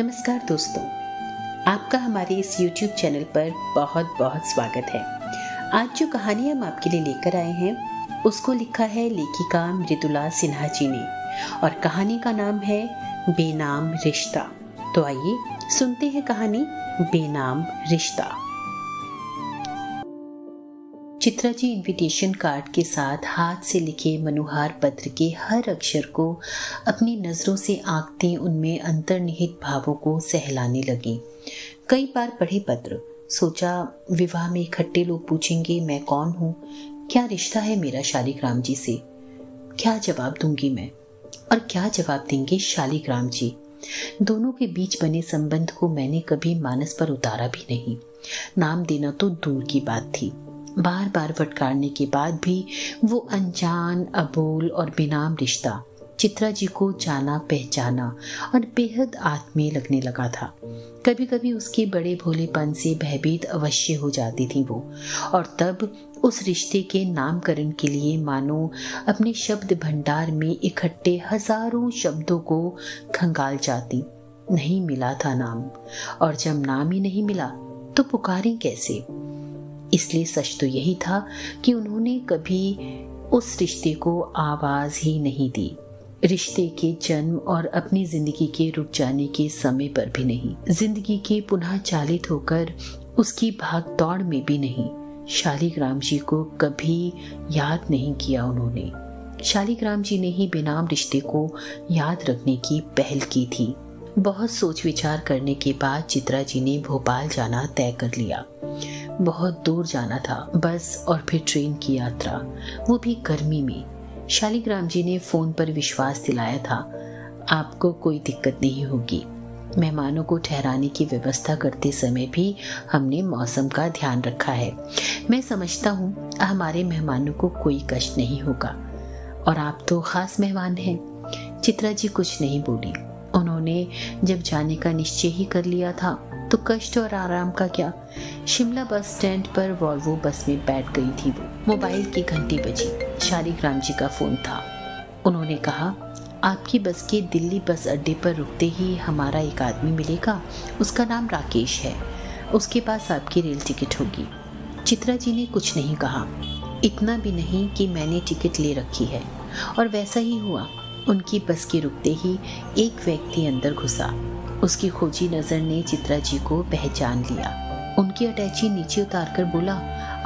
नमस्कार दोस्तों, आपका हमारे इस YouTube चैनल पर बहुत बहुत स्वागत है। आज जो कहानी हम आपके लिए लेकर आए हैं, उसको लिखा है लेखिका मृदुला सिन्हा जी ने और कहानी का नाम है बेनाम रिश्ता। तो आइए सुनते हैं कहानी बेनाम रिश्ता। चित्रा जी इनविटेशन कार्ड के साथ हाथ से लिखे मनुहार पत्र के हर अक्षर को अपनी नज़रों से आंकते उनमें अंतर्निहित भावों को सहलाने लगी। कई बार पढ़े पत्र, सोचा, विवाह में इकट्ठे लोग पूछेंगे, मैं कौन हूँ? क्या रिश्ता है मेरा शालिग्राम जी से? क्या जवाब दूँगी मैं? और क्या जवाब देंगे शालिग्राम जी? दोनों के बीच बने संबंध को मैंने कभी मानस पर उतारा भी नहीं। नाम देना तो दूर की बात थी। बार बार फटकारने के बाद भी वो अनजान, अबोल और बेनाम रिश्ता चित्रा जी को जाना, पहचाना और बेहद आत्मीय लगने लगा था। कभी कभी उसके बड़े भोलेपन से भयभीत अवश्य हो जाती थी वो। और तब उस रिश्ते के नामकरण के लिए मानो अपने शब्द भंडार में इकट्ठे हज़ारों शब्दों को खंगाल जाती। नहीं मिला था नाम। और जब नाम ही नहीं मिला तो पुकारें कैसे? इसलिए सच तो यही था कि उन्होंने कभी उस रिश्ते को आवाज़ ही नहीं दी। रिश्ते के जन्म और अपनी ज़िंदगी के रुक जाने के समय पर भी नहीं। ज़िंदगी के पुनः चालित होकर उसकी भाग दौड़ में भी नहीं। शालीग्राम जी को कभी याद नहीं किया उन्होंने। शालीग्राम जी ने ही बेनाम रिश्ते को याद रखने की पहल की थी। बहुत सोच विचार करने के बाद चित्रा जी ने भोपाल जाना तय कर लिया। बहुत दूर जाना था, बस और फिर ट्रेन की यात्रा। वो भी गर्मी में। शालिग्राम जी ने फ़ोन पर विश्वास दिलाया था, आपको कोई दिक्कत नहीं होगी। मेहमानों को ठहराने की व्यवस्था करते समय भी हमने मौसम का ध्यान रखा है। मैं समझता हूँ, हमारे मेहमानों को कोई कष्ट नहीं होगा। और आप तो खास मेहमान हैं। चित्रा जी कुछ नहीं बोली। उन्होंने जब जाने का निश्चय ही कर लिया था तो कष्ट और आराम का क्या? शिमला बस स्टैंड पर वॉल्वो बस में बैठ गई थी वो। मोबाइल की घंटी बजी। शालिग्राम जी का फ़ोन था। उन्होंने कहा, आपकी बस के दिल्ली बस अड्डे पर रुकते ही हमारा एक आदमी मिलेगा। उसका नाम राकेश है। उसके पास आपकी रेल टिकट होगी। चित्रा जी ने कुछ नहीं कहा। इतना भी नहीं कि मैंने टिकट ले रखी है। और वैसा ही हुआ। उनकी बस के रुकते ही एक व्यक्ति अंदर घुसा। उसकी खोजी नज़र ने चित्रा जी को पहचान लिया। उनकी अटैची नीचे उतार कर बोला,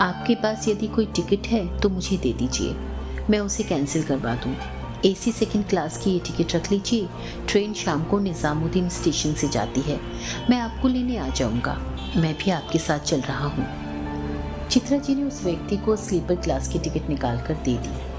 आपके पास यदि कोई टिकट है तो मुझे दे दीजिए। मैं उसे कैंसिल करवा दूँ। एसी सेकंड क्लास की ये टिकट रख लीजिए। ट्रेन शाम को निज़ामुद्दीन स्टेशन से जाती है। मैं आपको लेने आ जाऊँगा। मैं भी आपके साथ चल रहा हूँ। चित्रा जी ने उस व्यक्ति को स्लीपर क्लास की टिकट निकाल कर दे दी।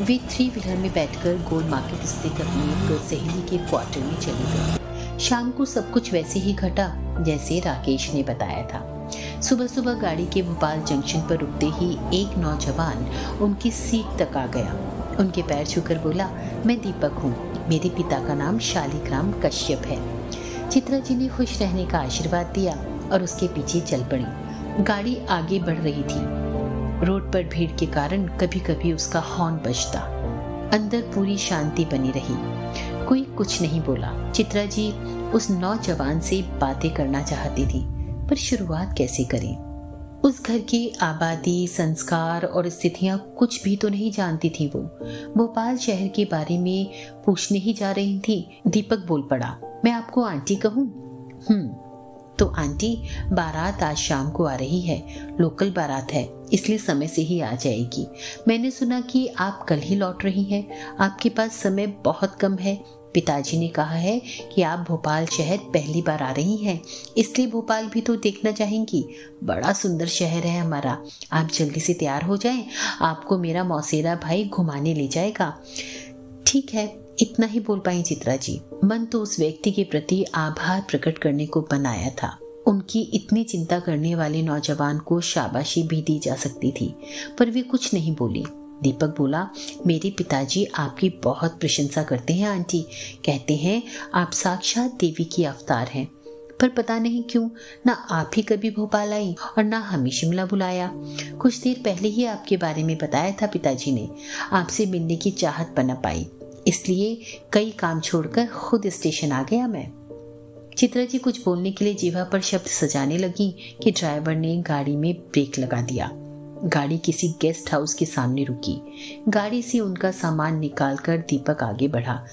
वे थ्री व्हीलर में बैठकर गोल मार्केट स्थित अपनी एक सहेली के क्वार्टर में चली गई। शाम को सब कुछ वैसे ही घटा, जैसे राकेश ने बताया था। सुबह सुबह गाड़ी के भोपाल जंक्शन पर रुकते ही एक नौजवान उनकी सीट तक आ गया। उनके पैर छूकर बोला, मैं दीपक हूँ। मेरे पिता का नाम शालिग्राम कश्यप है। चित्रा जी ने खुश रहने का आशीर्वाद दिया और उसके पीछे चल पड़ी। गाड़ी आगे बढ़ रही थी। रोड पर भीड़ के कारण कभी कभी उसका हॉर्न बजता। अंदर पूरी शांति बनी रही। कोई कुछ नहीं बोला। चित्रा जी उस नौजवान से बातें करना चाहती थी, पर शुरुआत कैसे करें? उस घर की आबादी, संस्कार और स्थितियाँ कुछ भी तो नहीं जानती थी वो। भोपाल शहर के बारे में पूछने ही जा रही थी। दीपक बोल पड़ा, मैं आपको आंटी कहूँ? हम्म। तो आंटी, बारात आज शाम को आ रही है। लोकल बारात है, इसलिए समय से ही आ जाएगी। मैंने सुना कि आप कल ही लौट रही हैं। आपके पास समय बहुत कम है। पिताजी ने कहा है कि आप भोपाल शहर पहली बार आ रही हैं, इसलिए भोपाल भी तो देखना चाहेंगी। बड़ा सुंदर शहर है हमारा। आप जल्दी से तैयार हो जाएँ, आपको मेरा मौसेरा भाई घुमाने ले जाएगा। ठीक है इतना ही बोल पाई चित्रा जी। मन तो उस व्यक्ति के प्रति आभार प्रकट करने को बनाया था। उनकी इतनी चिंता करने वाले नौजवान को शाबाशी भी दी जा सकती थी, पर वे कुछ नहीं बोली। दीपक बोला, मेरे पिताजी आपकी बहुत प्रशंसा करते हैं, आंटी। कहते हैं, आप साक्षात देवी की अवतार हैं। पर पता नहीं क्यों, ना आप ही कभी भोपाल आई और ना हमें शिमला बुलाया। कुछ देर पहले ही आपके बारे में बताया था पिताजी ने। आपसे मिलने की चाहत बना पाई। इसलिए कई काम छोड़कर खुद स्टेशन आ गया मैं। चित्रा जी कुछ बोलने के लिए जीवा पर शब्द सजाने लगी कि ड्राइवर ने गाड़ी में ब्रेक लगा दिया। गाड़ी किसी गेस्ट हाउस के सामने रुकी। गाड़ी से उनका सामान निकालकर दीपक आगे बढ़ा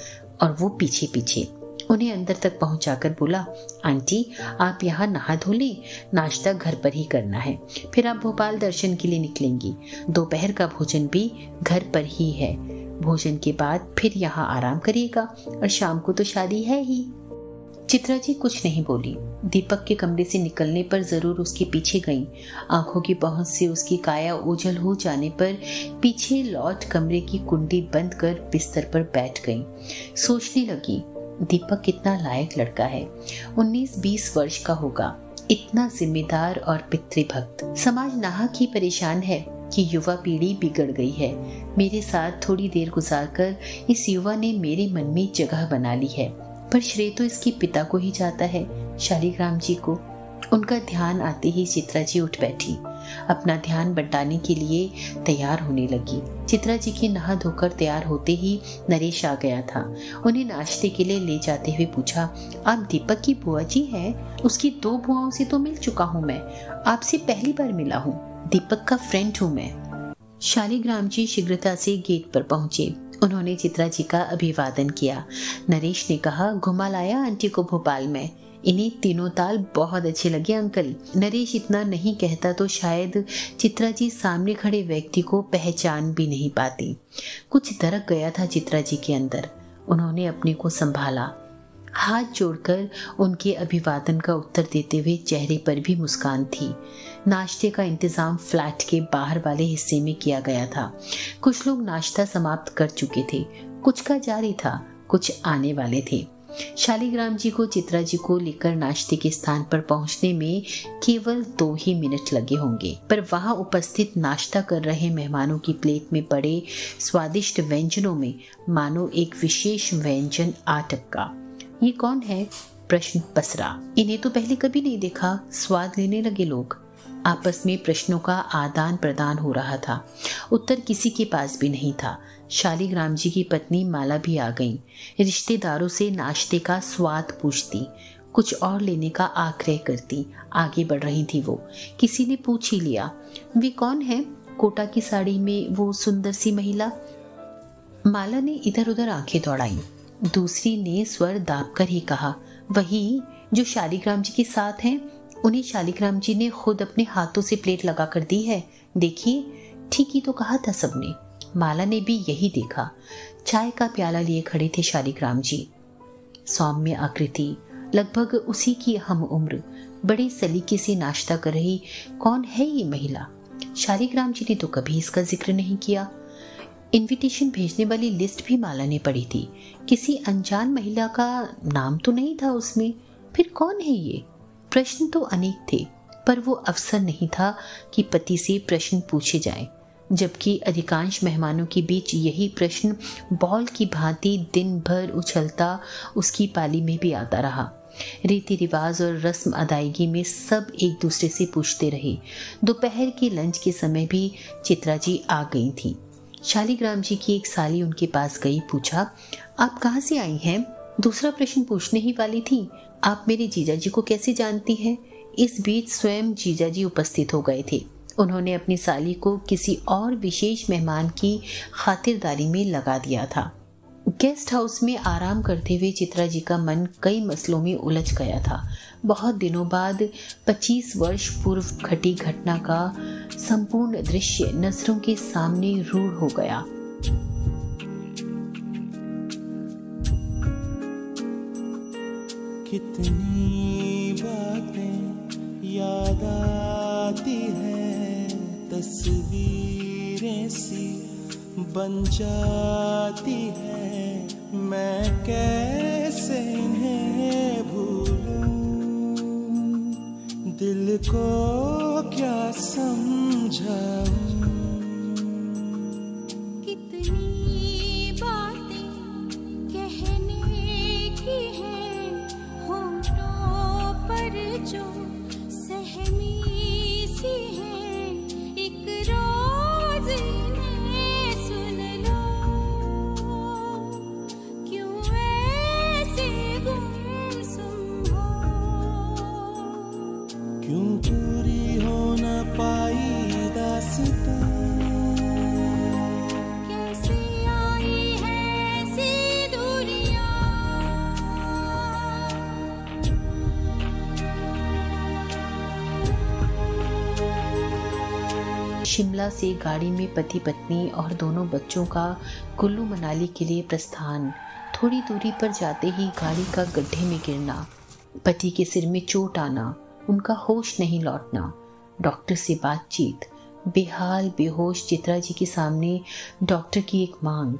और वो पीछे पीछे उन्हें अंदर तक पहुंचाकर बोला, आंटी, आप यहाँ नहा धो ले। नाश्ता घर पर ही करना है। फिर आप भोपाल दर्शन के लिए निकलेंगी। दोपहर का भोजन भी घर पर ही है। भोजन के बाद फिर यहाँ आराम करिएगा और शाम को तो शादी है ही। चित्रा जी कुछ नहीं बोली। दीपक के कमरे से निकलने पर ज़रूर उसके पीछे गईं। आँखों की पहुँच से उसकी काया ओझल हो जाने पर पीछे लौट कमरे की कुंडी बंद कर बिस्तर पर बैठ गईं। सोचने लगी, दीपक कितना लायक लड़का है। 19-20 वर्ष का होगा। इतना जिम्मेदार और पितृभक्त। समाज नाहक ही परेशान है। कि युवा पीढ़ी बिगड़ गई है। मेरे साथ थोड़ी देर गुजारकर इस युवा ने मेरे मन में जगह बना ली है। पर श्रेय तो इसके पिता को ही जाता है, शालीग्राम जी को। उनका ध्यान आते ही चित्रा जी उठ बैठी। अपना ध्यान बंटाने के लिए तैयार होने लगी। चित्रा जी के नहा धोकर तैयार होते ही नरेश आ गया था। उन्हें नाश्ते के लिए ले जाते हुए पूछा, आप दीपक की बुआ जी है? उसकी दो बुआओं से तो मिल चुका हूँ मैं। आपसे पहली बार मिला हूँ। दीपक का फ्रेंड हूँ मैं। शालीग्राम जी शीघ्रता से गेट पर पहुँचे। उन्होंने चित्रा जी का अभिवादन किया। नरेश ने कहा, घुमा लाया आंटी को भोपाल में। इन्हें तीनों ताल बहुत अच्छे लगे, अंकल। नरेश इतना नहीं कहता तो शायद चित्रा जी सामने खड़े व्यक्ति को पहचान भी नहीं पाती। कुछ दरक गया था चित्रा जी के अंदर। उन्होंने अपने को संभाला। हाथ जोड़कर उनके अभिवादन का उत्तर देते हुए चेहरे पर भी मुस्कान थी। नाश्ते का इंतज़ाम फ्लैट के बाहर वाले हिस्से में किया गया था। कुछ लोग नाश्ता समाप्त कर चुके थे। कुछ का जारी था, कुछ आने वाले थे। शालीग्राम जी को, चित्रा जी को लेकर नाश्ते के स्थान पर पहुँचने में केवल दो ही मिनट लगे होंगे। पर वहाँ उपस्थित नाश्ता कर रहे मेहमानों की प्लेट में पड़े स्वादिष्ट व्यंजनों में मानो एक विशेष व्यंजन आ टपका। ये कौन है? प्रश्न पसरा। इन्हें तो पहले कभी नहीं देखा। स्वाद लेने लगे लोग। आपस में प्रश्नों का आदान प्रदान हो रहा था। उत्तर किसी के पास भी नहीं था। शालीग्राम जी की पत्नी माला भी आ गई। रिश्तेदारों से नाश्ते का स्वाद पूछती। कुछ और लेने का आग्रह करती। आगे बढ़ रही थी वो। किसी ने पूछ ही लिया। वे कौन है? कोटा की साड़ी में वो सुंदर सी महिला? माला ने इधर उधर आँखें दौड़ाई। दूसरी ने स्वर दाब कर ही कहा, वही जो शालीग्राम जी के साथ हैं, उन्हें शालिग्राम जी ने खुद अपने हाथों से प्लेट लगा कर दी है। देखिए, ठीक ही तो कहा था सबने। माला ने भी यही देखा। चाय का प्याला लिए खड़े थे शालिग्राम जी। सौम्य आकृति। लगभग उसी की हम उम्र। बड़े सलीके से नाश्ता कर रही कौन है ये महिला? शालिग्राम जी ने तो कभी इसका ज़िक्र नहीं किया। इनविटेशन भेजने वाली लिस्ट भी माला ने पढ़ी थी। किसी अनजान महिला का नाम तो नहीं था उसमें। फिर कौन है ये? प्रश्न तो अनेक थे, पर वो अवसर नहीं था कि पति से प्रश्न पूछे जाए, जबकि अधिकांश मेहमानों के बीच यही प्रश्न बॉल की भांति दिन भर उछलता उसकी पाली में भी आता रहा। रीति रिवाज और रस्म अदायगी में सब एक दूसरे से पूछते रहे। दोपहर के लंच के समय भी चित्रा जी आ गई थी। शालीग्राम जी की एक साली उनके पास गई, पूछा, आप कहाँ से आई हैं? दूसरा प्रश्न पूछने ही वाली थी, आप मेरे जीजा जी को कैसे जानती हैं? इस बीच स्वयं जीजा जी उपस्थित हो गए थे। उन्होंने अपनी साली को किसी और विशेष मेहमान की खातिरदारी में लगा दिया था। गेस्ट हाउस में आराम करते हुए चित्रा जी का मन कई मसलों में उलझ गया था। बहुत दिनों बाद 25 वर्ष पूर्व घटी घटना का संपूर्ण दृश्य नज़रों के सामने रूढ़ हो गया। कितनी बातें याद आती है, तस्वीरें सी बन जाती है। मैं कैसे इन्हें भूलूं? दिल को समझाऊं। शिमला से गाड़ी में पति पत्नी और दोनों बच्चों का कुल्लू मनाली के लिए प्रस्थान। थोड़ी दूरी पर जाते ही गाड़ी का गड्ढे में गिरना, पति के सिर में चोट आना, उनका होश नहीं लौटना। डॉक्टर से बातचीत। बेहाल, बेहोश चित्रा जी के सामने डॉक्टर की एक मांग।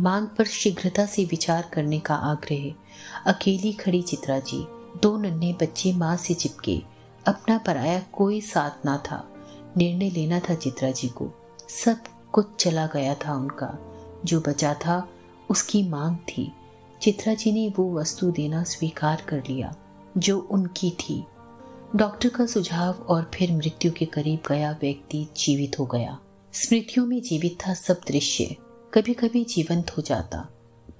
मांग पर शीघ्रता से विचार करने का आग्रह। अकेली खड़ी चित्रा जी। दो नन्हे बच्चे माँ से चिपके। अपना पराया कोई साथ ना था। निर्णय लेना था चित्रा जी को। सब कुछ चला गया था उनका। जो बचा था, उसकी मांग थी। चित्रा जी ने वो वस्तु देना स्वीकार कर लिया, जो उनकी थी। डॉक्टर का सुझाव और फिर मृत्यु के करीब गया व्यक्ति जीवित हो गया। स्मृतियों में जीवित था सब दृश्य। कभी कभी जीवंत हो जाता।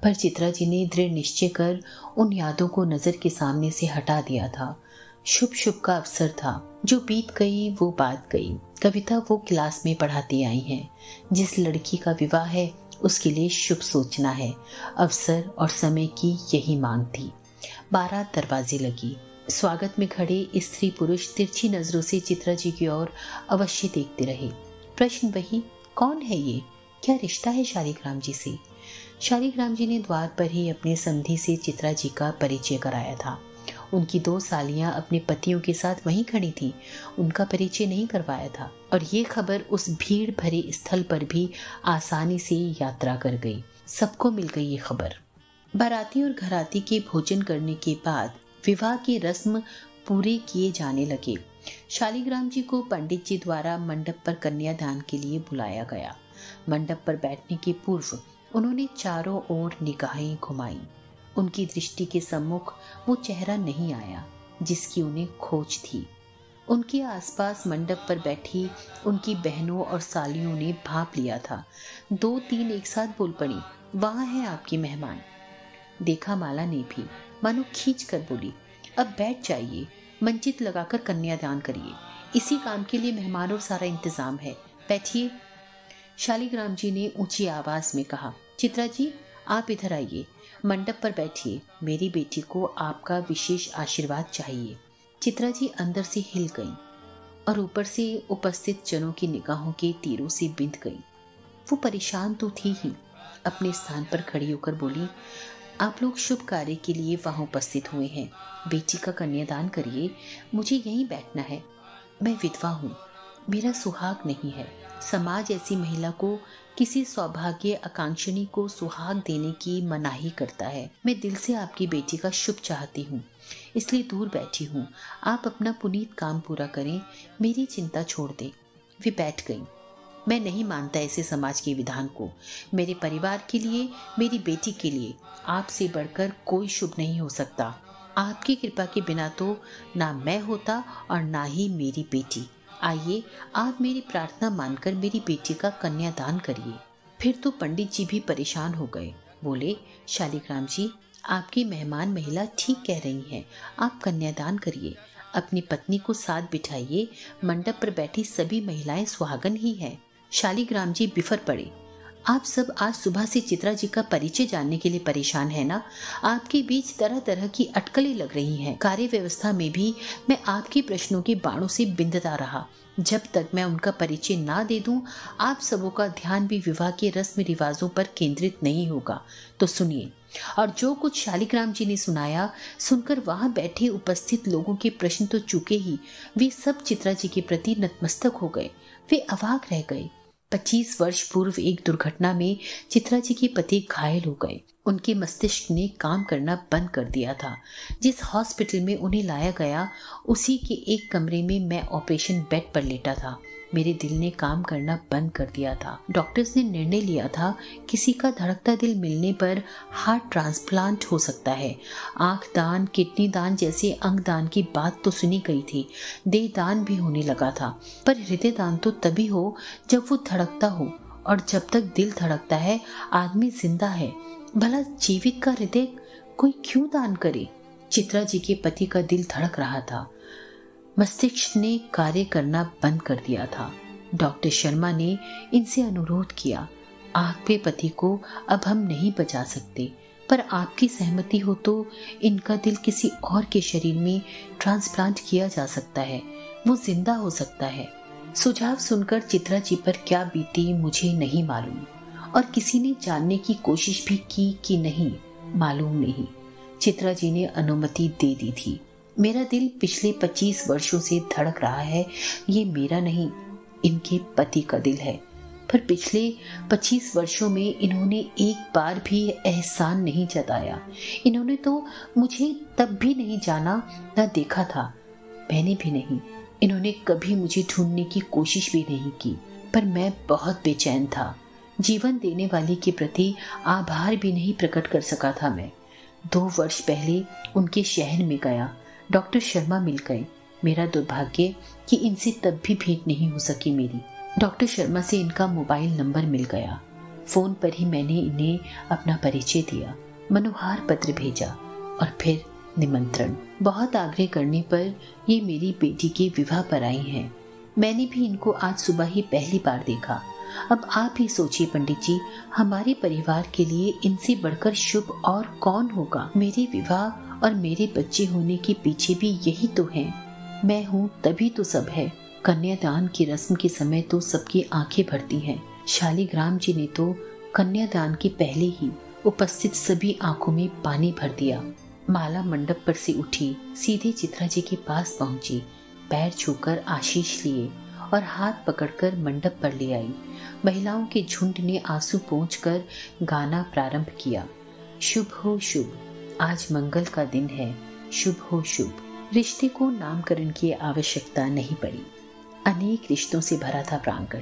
पर चित्रा जी ने दृढ़ निश्चय कर उन यादों को नज़र के सामने से हटा दिया था। शुभ शुभ का अवसर था। जो बीत गई, वो बात गई। कविता वो क्लास में पढ़ाती आई है। जिस लड़की का विवाह है, उसके लिए शुभ सोचना है। अवसर और समय की यही मांग थी। बारह दरवाजे लगी। स्वागत में खड़े स्त्री पुरुष तिरछी नज़रों से चित्रा जी की ओर अवश्य देखते रहे। प्रश्न वही, कौन है ये? क्या रिश्ता है शालिग्राम जी से? शालिग्राम जी ने द्वार पर ही अपने संधि से चित्रा जी का परिचय कराया था। उनकी दो सालियाँ अपने पतियों के साथ वहीं खड़ी थी। उनका परिचय नहीं करवाया था और ये खबर उस भीड़ भरे स्थल पर भी आसानी से यात्रा कर गई। सबको मिल गई ये खबर। बाराती और घराती के भोजन करने के बाद विवाह की रस्म पूरे किए जाने लगे। शालिग्राम जी को पंडित जी द्वारा मंडप पर कन्यादान के लिए बुलाया गया। मंडप पर बैठने के पूर्व उन्होंने चारों ओर निगाहें घुमाई। उनकी दृष्टि के सम्मुख वो चेहरा नहीं आया, जिसकी उन्हें खोज थी। उनके आसपास मंडप पर बैठी उनकी बहनों और सालियों ने भाप लिया था। दो तीन एक साथ बोल पड़ी, वहाँ है आपकी मेहमान। देखा माला ने भी, मानो खींच कर बोली, अब बैठ जाइए मंचित लगाकर कन्यादान करिए। इसी काम के लिए मेहमान और सारा इंतज़ाम है। बैठिए। शालिग्राम जी ने ऊँची आवाज़ में कहा, चित्रा जी, आप इधर आइए। मंडप पर बैठिए। मेरी बेटी को आपका विशेष आशीर्वाद चाहिए। चित्रा जी अंदर से हिल गई और ऊपर से उपस्थित जनों की निगाहों के तीरों से बिंद गई। वो परेशान तो थी ही। अपने स्थान पर खड़ी होकर बोली, आप लोग शुभ कार्य के लिए वहाँ उपस्थित हुए हैं। बेटी का कन्यादान करिए। मुझे यहीं बैठना है। मैं विधवा हूँ। मेरा सुहाग नहीं है। समाज ऐसी महिला को किसी सौभाग्य आकांक्षणी को सुहाग देने की मनाही करता है। मैं दिल से आपकी बेटी का शुभ चाहती हूँ। इसलिए दूर बैठी हूँ। आप अपना पुनीत काम पूरा करें। मेरी चिंता छोड़ दे। वे बैठ गई। मैं नहीं मानता ऐसे समाज के विधान को। मेरे परिवार के लिए, मेरी बेटी के लिए आपसे बढ़कर कोई शुभ नहीं हो सकता। आपकी कृपा के बिना तो ना मैं होता और ना ही मेरी बेटी। आइए, आप मेरी प्रार्थना मानकर मेरी बेटी का कन्यादान करिए। फिर तो पंडित जी भी परेशान हो गए। बोले, शालिग्राम जी, आपकी मेहमान महिला ठीक कह रही है। आप कन्यादान करिए। अपनी पत्नी को साथ बिठाइए। मंडप पर बैठी सभी महिलाएँ सुहागन ही हैं। शालिग्राम जी बिफर पड़े। आप सब आज सुबह से चित्रा जी का परिचय जानने के लिए परेशान है ना? आपके बीच तरह तरह की अटकलें लग रही हैं। कार्य व्यवस्था में भी मैं आपके प्रश्नों के बाणों से बिंदता रहा। जब तक मैं उनका परिचय ना दे दूँ, आप सबों का ध्यान भी विवाह के रस्म रिवाजों पर केंद्रित नहीं होगा। तो सुनिए। और जो कुछ शालिग्राम जी ने सुनाया, सुनकर वहाँ बैठे उपस्थित लोगों के प्रश्न तो चुके ही। वे सब चित्रा जी के प्रति नतमस्तक हो गए। वे अवाक रह गए। पच्चीस वर्ष पूर्व एक दुर्घटना में चित्रा जी के पति घायल हो गए। उनके मस्तिष्क ने काम करना बंद कर दिया था। जिस हॉस्पिटल में उन्हें लाया गया, उसी के एक कमरे में मैं ऑपरेशन बेड पर लेटा था। मेरे दिल ने काम करना बंद कर दिया था। डॉक्टर्स ने निर्णय लिया था, किसी का धड़कता दिल मिलने पर हार्ट ट्रांसप्लांट हो सकता है। आँख, दान, किडनी दान जैसे अंग दान की बात तो सुनी गई थी। देह दान भी होने लगा था। पर हृदय दान तो तभी हो जब वो धड़कता हो और जब तक दिल धड़कता है, आदमी ज़िंदा है। भला जीवित का हृदय कोई क्यों दान करे? चित्रा जी के पति का दिल धड़क रहा था। मस्तिष्क ने कार्य करना बंद कर दिया था। डॉक्टर शर्मा ने इनसे अनुरोध किया आपके पति को अब हम नहीं बचा सकते, पर आपकी सहमति हो तो इनका दिल किसी और के शरीर में ट्रांसप्लांट किया जा सकता है, वो ज़िंदा हो सकता है। सुझाव सुनकर चित्रा जी पर क्या बीती मुझे नहीं मालूम, और किसी ने जानने की कोशिश भी की कि नहीं, मालूम नहीं। चित्रा जी ने अनुमति दे दी थी। मेरा दिल पिछले 25 वर्षों से धड़क रहा है। ये मेरा नहीं, इनके पति का दिल है। पर पिछले 25 वर्षों में इन्होंने एक बार भी एहसान नहीं जताया। इन्होंने तो मुझे तब भी नहीं जाना, न देखा था। मैंने भी नहीं। इन्होंने कभी मुझे ढूँढने की कोशिश भी नहीं की। पर मैं बहुत बेचैन था। जीवन देने वाले के प्रति आभार भी नहीं प्रकट कर सका था मैं। दो वर्ष पहले उनके शहर में गया। डॉक्टर शर्मा मिल गए। मेरा दुर्भाग्य कि इनसे तब भी भेंट नहीं हो सकी मेरी। डॉक्टर शर्मा से इनका मोबाइल नंबर मिल गया। फ़ोन पर ही मैंने इन्हें अपना परिचय दिया, मनोहार पत्र भेजा और फिर निमंत्रण। बहुत आग्रह करने पर ये मेरी बेटी के विवाह पर आई हैं। मैंने भी इनको आज सुबह ही पहली बार देखा। अब आप ही सोचिए पंडित जी, हमारे परिवार के लिए इनसे बढ़कर शुभ और कौन होगा? मेरे विवाह और मेरे बच्चे होने के पीछे भी यही तो है। मैं हूँ, तभी तो सब है। कन्यादान की रस्म के समय तो सबकी आँखें भरती हैं। शालीग्राम जी ने तो कन्यादान के पहले ही उपस्थित सभी आँखों में पानी भर दिया। माला मंडप पर से उठी, सीधे चित्रा जी के पास पहुँची, पैर छूकर आशीष लिए और हाथ पकड़कर मंडप पर ले आई। महिलाओं के झुंड ने आँसू पहुंचकर गाना प्रारंभ किया। शुभ हो शुभ। आज मंगल का दिन है। शुभ हो शुभ। रिश्ते को नामकरण की आवश्यकता नहीं पड़ी। अनेक रिश्तों से भरा था प्रांगण।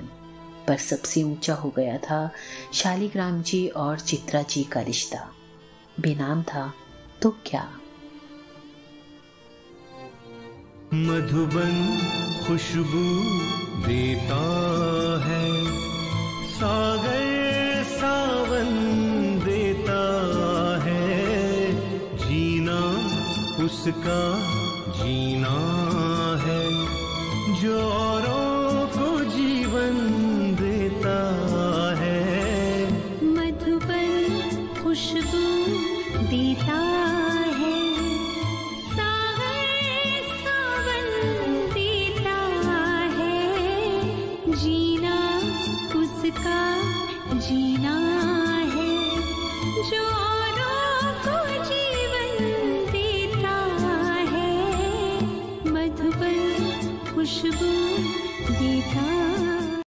पर सबसे ऊँचा हो गया था शालीग्राम जी और चित्रा जी का रिश्ता। बेनाम था तो क्या? मधुबन खुशबू देता उसका जीना